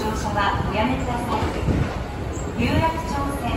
乗車はおやめください。有楽町線、